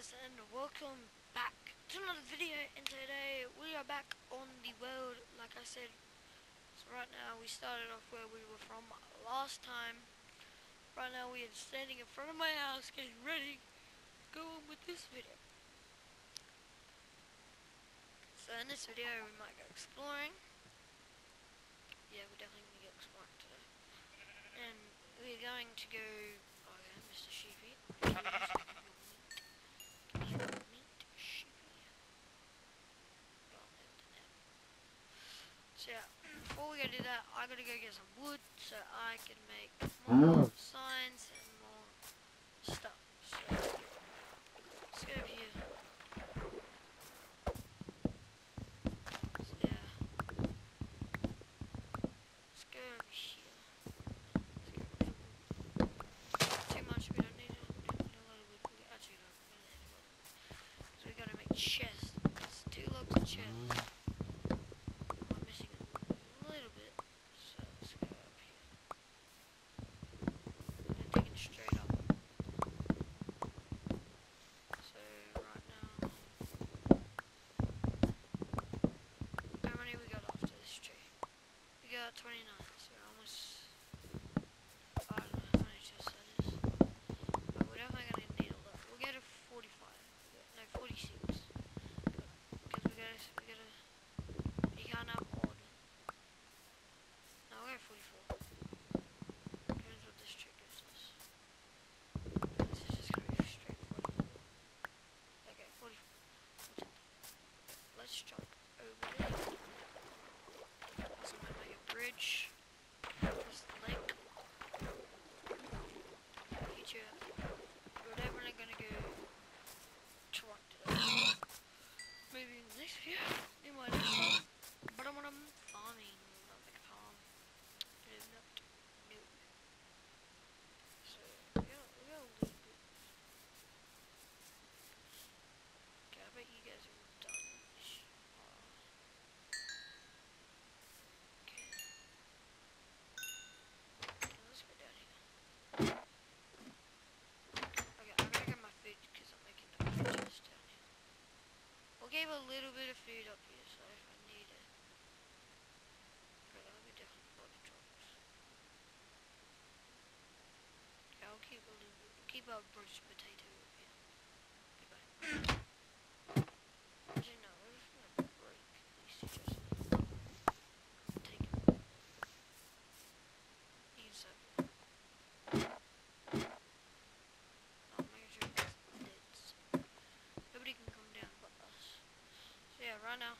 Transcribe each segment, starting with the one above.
guys and welcome back to another video and today we are back on the world. Like I said so right now we started off where we were from last time. Right now we are standing in front of my house getting ready to go on with this video. So in this video we might go exploring. Yeah we're definitely going to go exploring today. And we're going to go oh yeah Mr. Sheepy. So yeah, before we go do that, I gotta go get some wood so I can make ah. more signs and more stuff. Yeah. gave a little bit of food up here, so if I need it. But I'll be definitely body drops. Yeah, I'll keep a little bit, keep our bridge, but run out.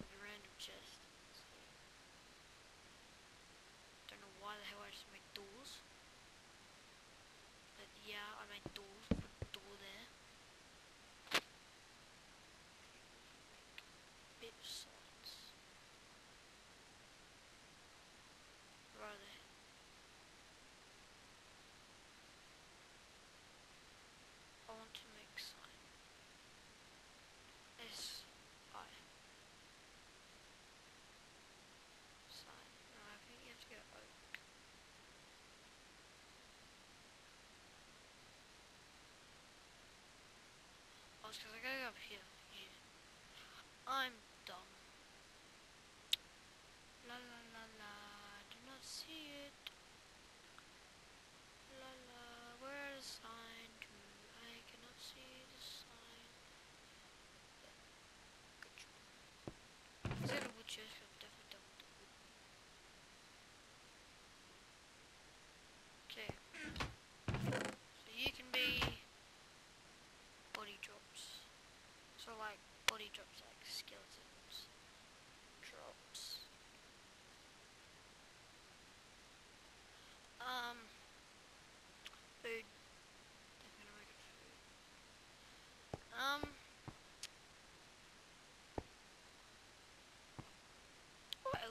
because I gotta go up here.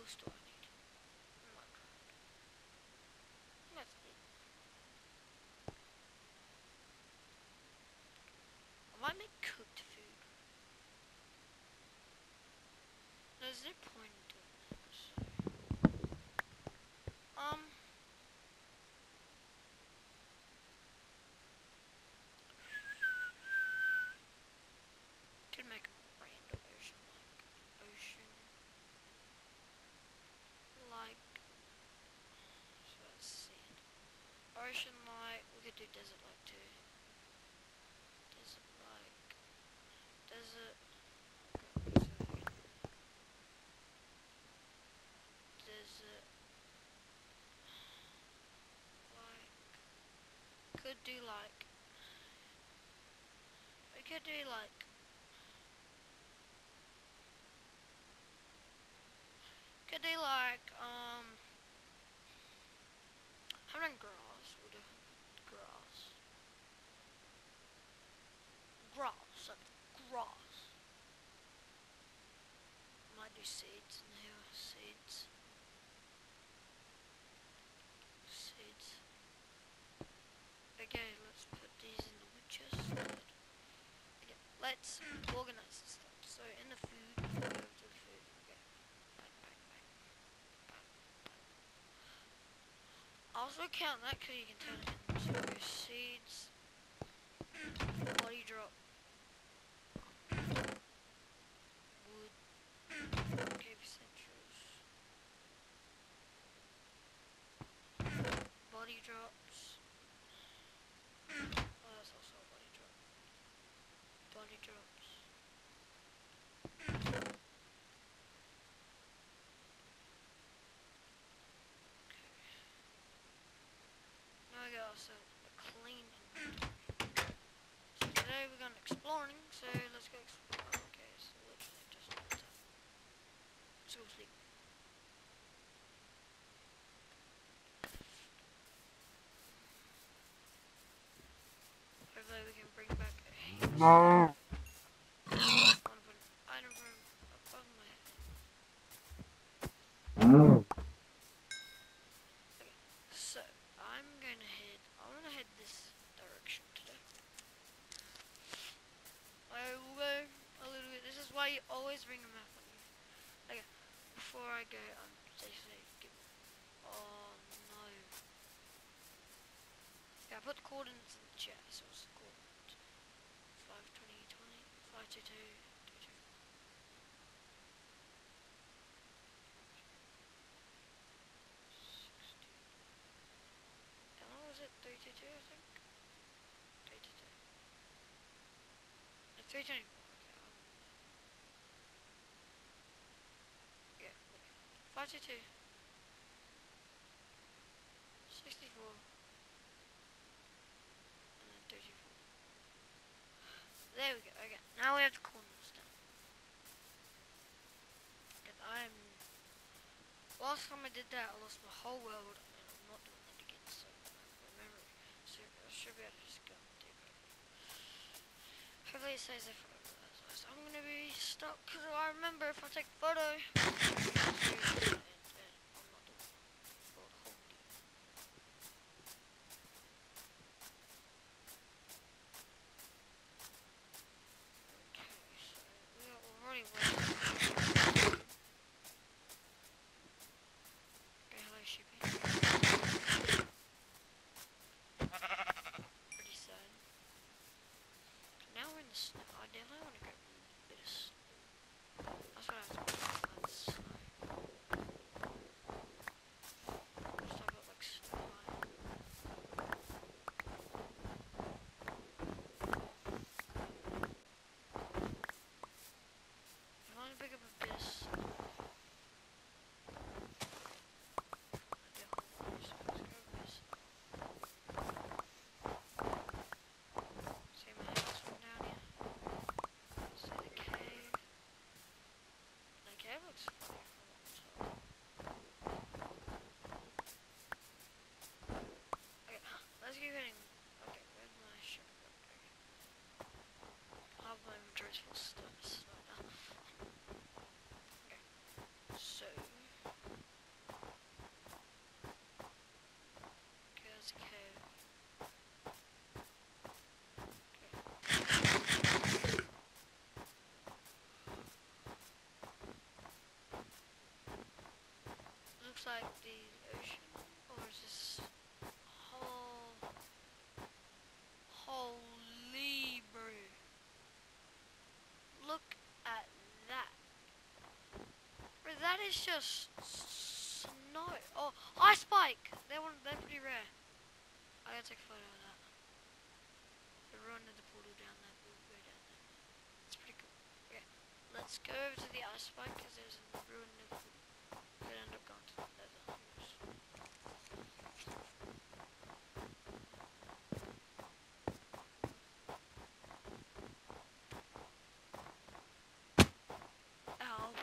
Else do I make cooked food. No in doing that. So. Um. Could make a random ocean like ocean like so that's sand. Ocean like we could do desert like too. Desert like desert desert like could do like we could do like could do like um how many grass would do grass grass like grass. Might do seeds here seeds. Seeds. Okay let's put these in the wood chest okay let's organize this stuff. So in the food go to the food okay. Also count that because you can turn it into seeds, body drop, wood, cave essentials, body drops. Oh, that's also a body drop. Drops. Now we got ourselves a clean. So today we're going exploring, so let's go explore. Okay, it's literally just. Let's go sleep. Hopefully we can bring back heap of stuff. I wanna put an item room above my head. So, I'm gonna head, I'm gonna head this direction today. I will go a little bit, this is why you always bring a map on you. Okay, before I go, I'm stay safe, give oh no. Yeah, I put the coordinates in the chat, so it's the coordinates. 520, 20, 522, 22. How long was it? 32, I think? 32. It's 324. Yeah, 522. 64. And then 34. There we go. Okay, now we have the corners down. Because I'm. Last time I did that, I lost my whole world, and I'm not doing that again. So so I should be able to just go and do it. Hopefully it says if otherwise I'm gonna be stuck because I remember if I take a photo. and, and I'm not doing that for the whole game. Okay, so we are already waiting. Okay, hello, Sheepy. Pretty sad. In the snow. I definitely want to go this. That's what I was like the ocean, or is this whole holy bro? Look at that. Bro, that is just snow. Oh, ice spike. They're one. They're pretty rare. I gotta take a photo of that. The ruin of the portal down there. We'll down there. It's pretty cool. Okay, let's go over to the ice spike because there's a ruin of the could end up going to the nether. Ow.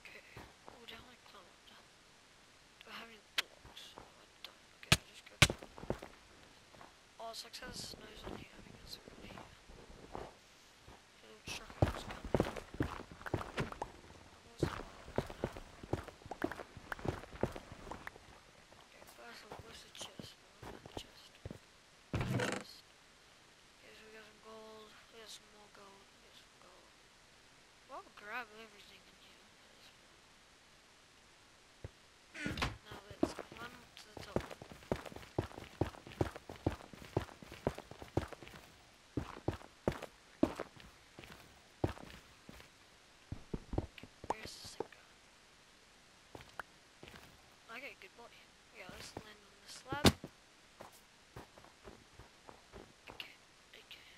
Okay. Oh, down I climbed. Do I have any blocks? No, I don't. Okay, I'll just go. It's like says snows on here. It's coming. Okay, first of all, where's the chest? No, not the chest. Chest. Okay, we got some gold. Got some more gold. Got some gold. Well, I'll grab everything in here. at this point. Now let's climb up to the top. Where's this thing going? Okay, good boy. Yeah, let's land on the slab. Okay, okay.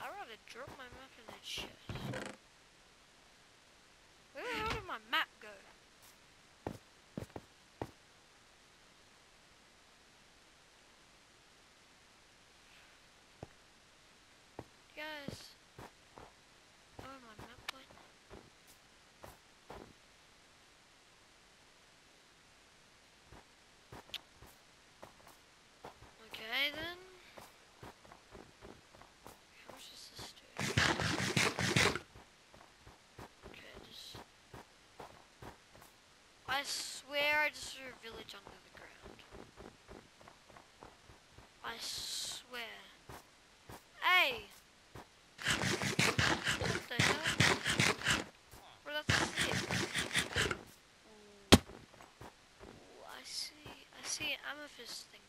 I'd rather drop my map in the chest. Where the hell did my map go? Guys, where my map went? Okay then. How much does this do? Okay, just. I a village under the ground. I swear. Hey! What the hell? Bro, that's sick. Ooh. Ooh, I see. I see an amethyst thing.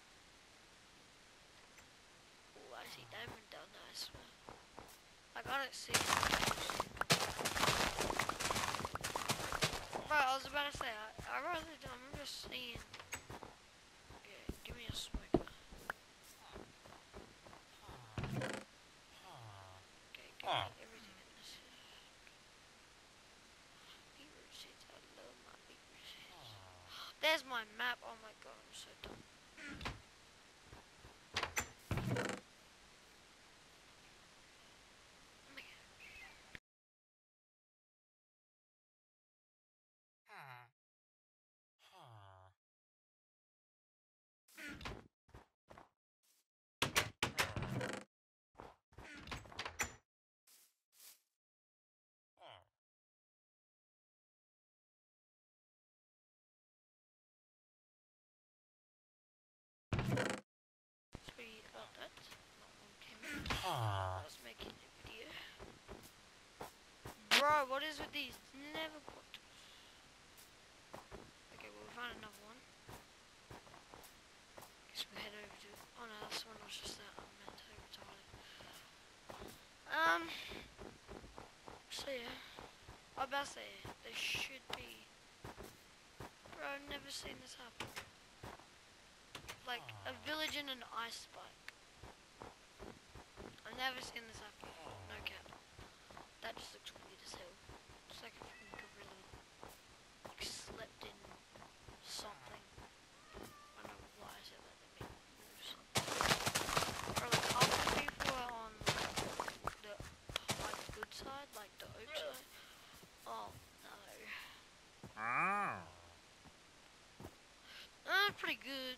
Ooh, I see diamond down there, I swear. I gotta see. Bro, I was about to say, I, I rather, I remember seeing. Okay, give me a. Okay, give me everything in this. Seeds, I love my seeds. There's my map. Oh my god, I'm so dumb. Oh my god. Sorry about that. Not on camera. I was making a video. Bro, what is with these? Never put. Okay, well, we found another one. Guess we head over to. Oh no, that's the one was just that. I meant over to Holly. Um. So yeah. I about to say, there should be. Bro, I've never seen this happen. Like, a village in an ice spike. I've never seen this happen. No cap. That just looks weird as hell. It's like a fucking gorilla like, slept in something. I don't know why I said that. That made me move like half the people are on the like good side, like the oak side. Oh no. Uh, pretty good.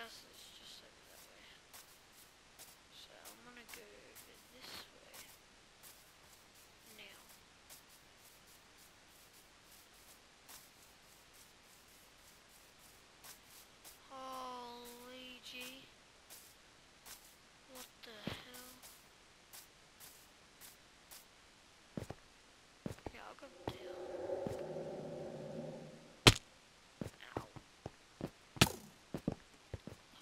passes.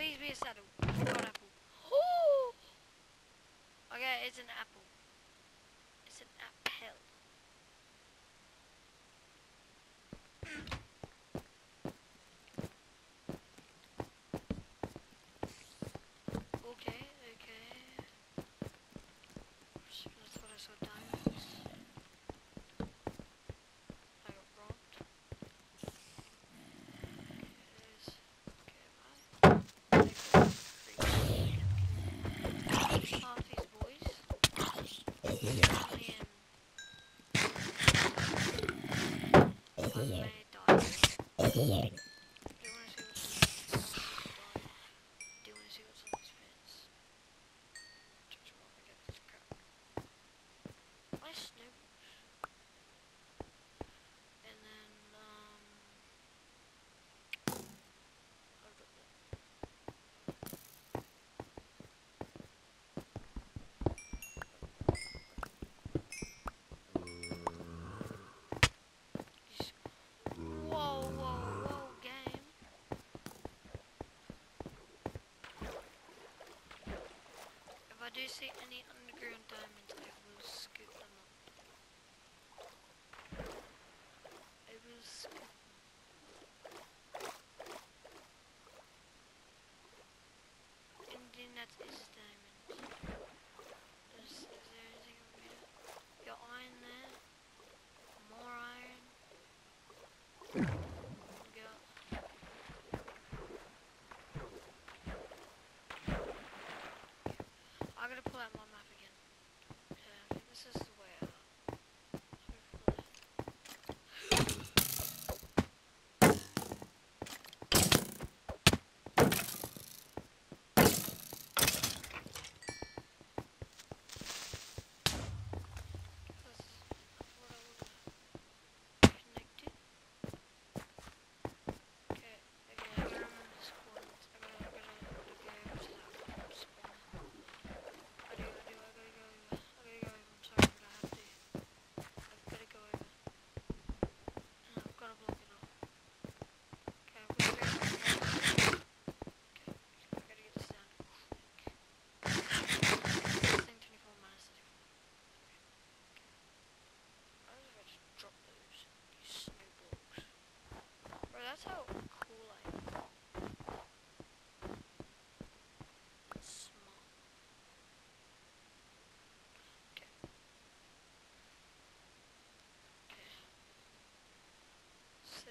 Please be a saddle. It's an apple. Ooh! Okay, it's an apple. Yeah. do see any underground diamonds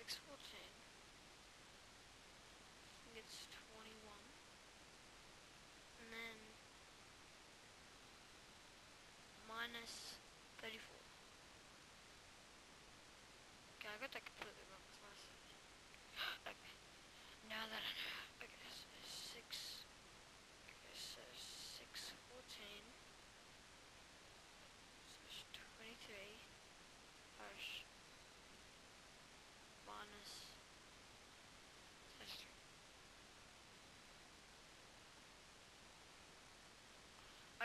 next one.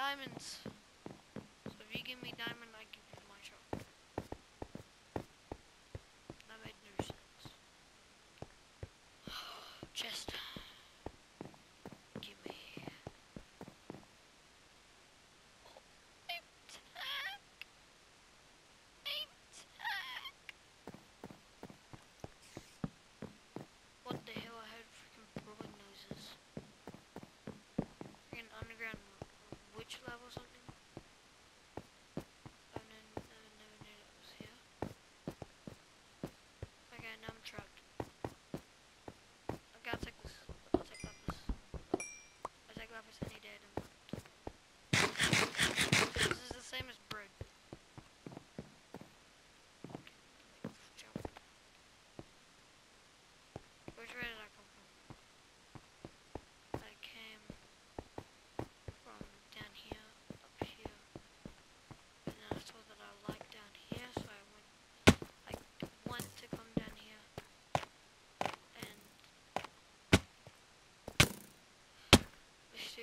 diamonds. So if you give me diamond, I give you my shop. That made no sense. Chest. and I'm trying.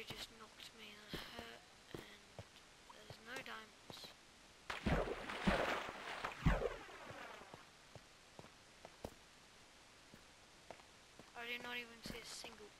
just knocked me hurt and there's no diamonds. I did not even see a single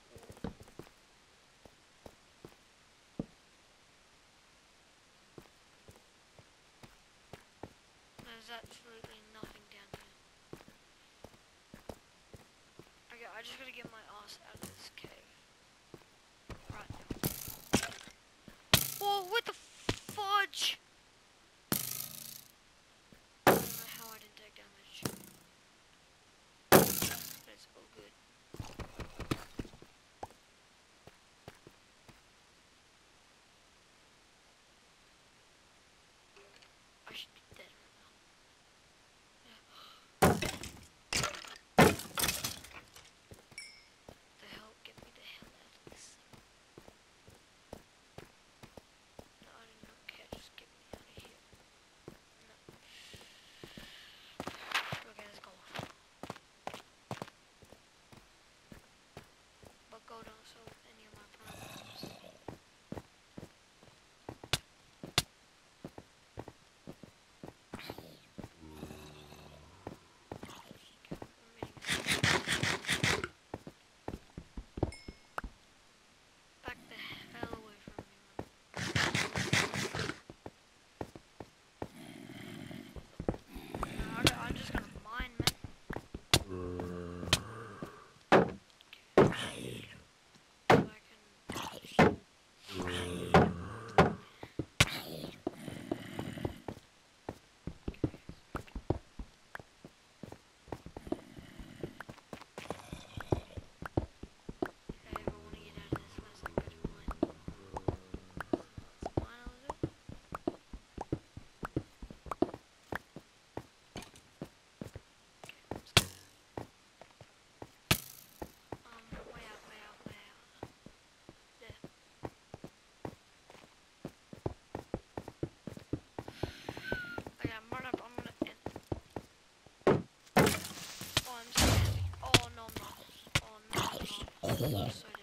Lord.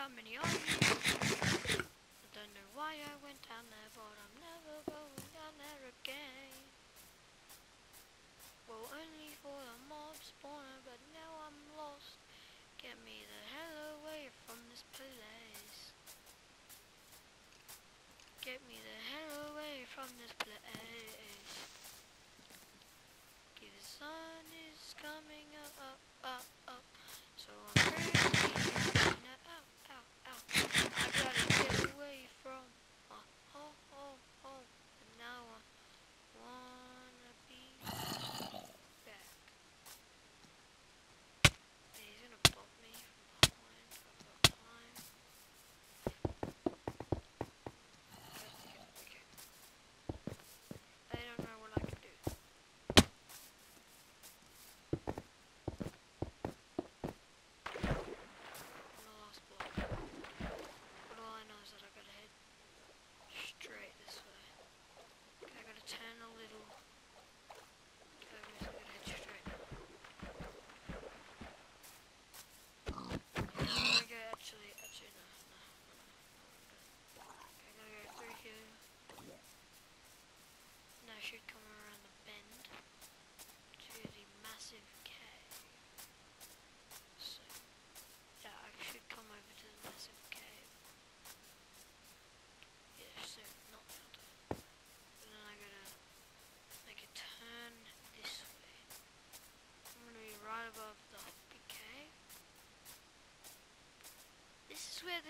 How many oceans. I don't know why I went down there, but I'm never going down there again. Well, only for the mob spawner, but now I'm lost. Get me the hell away from this place. Get me the hell away from this place. The sun is coming up, up, up, up. So I'm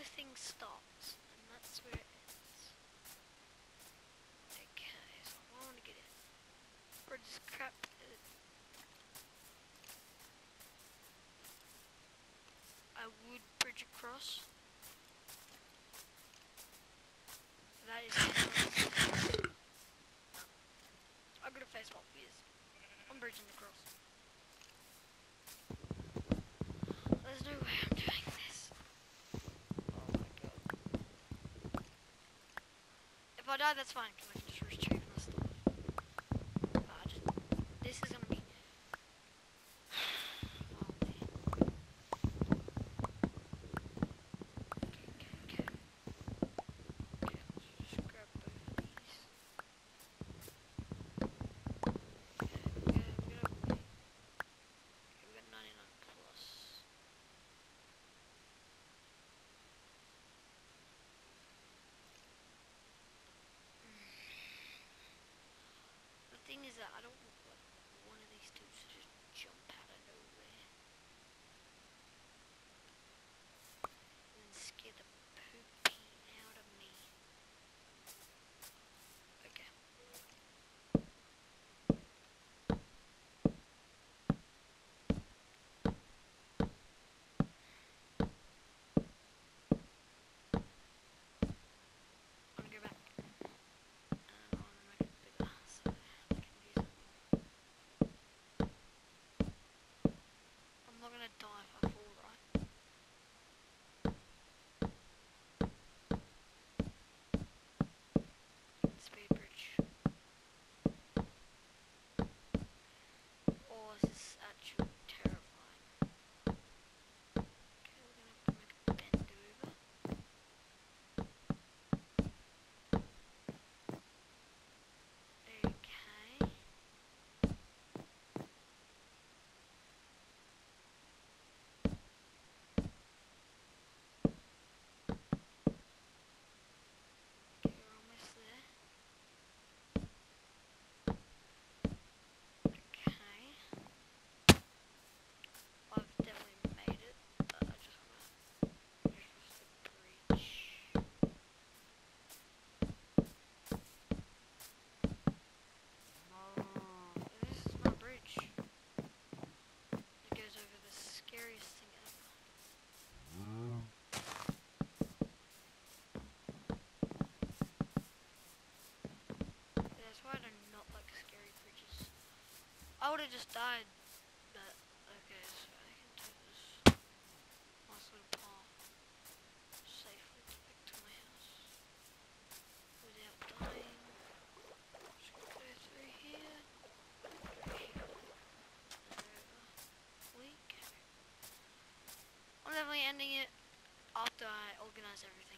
the thing stops, and that's where it ends. Okay, so I want to get in. Or just crap it. I would bridge across. That is I'm gonna face what is. I'm bridging across. There's no way I'm doing die, that's fine. gonna dive I would have just died. But, okay, so I can do this nice little path safely back to my house without dying. Just go through here. Week. I'm definitely ending it after I organize everything.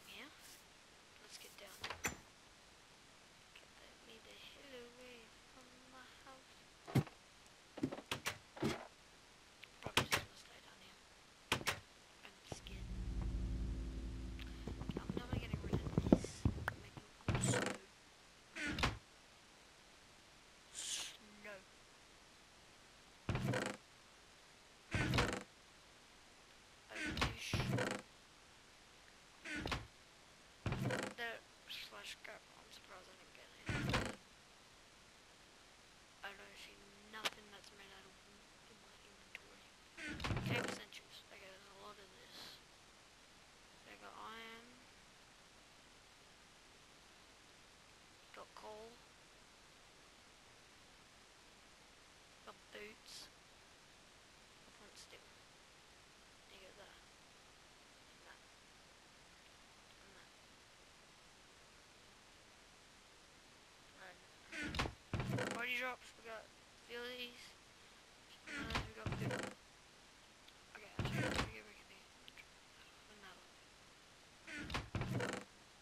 Uh, we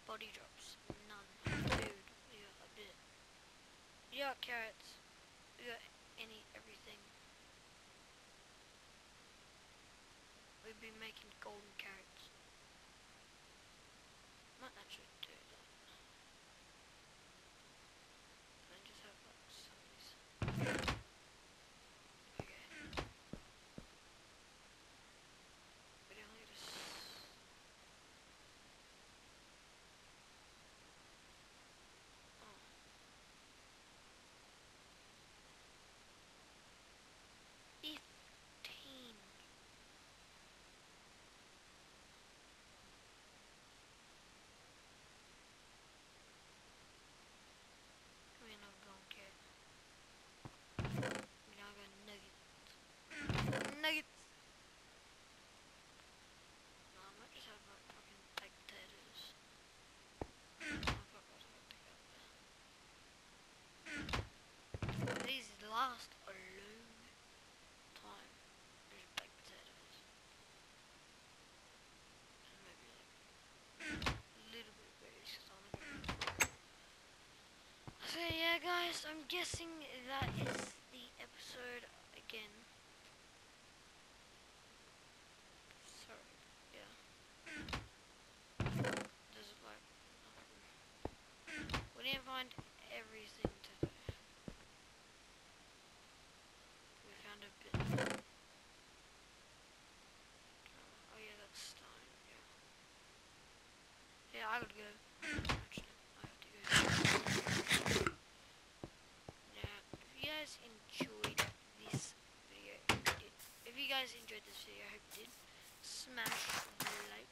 Body drops. None. Got a bit. Got carrots. We got any, everything. We've been making last a long time. Potatoes. Maybe like a little bit of berries because I'm So yeah guys, I'm guessing that is the episode again. I would go. guys enjoyed this video, I hope you did. Smash the like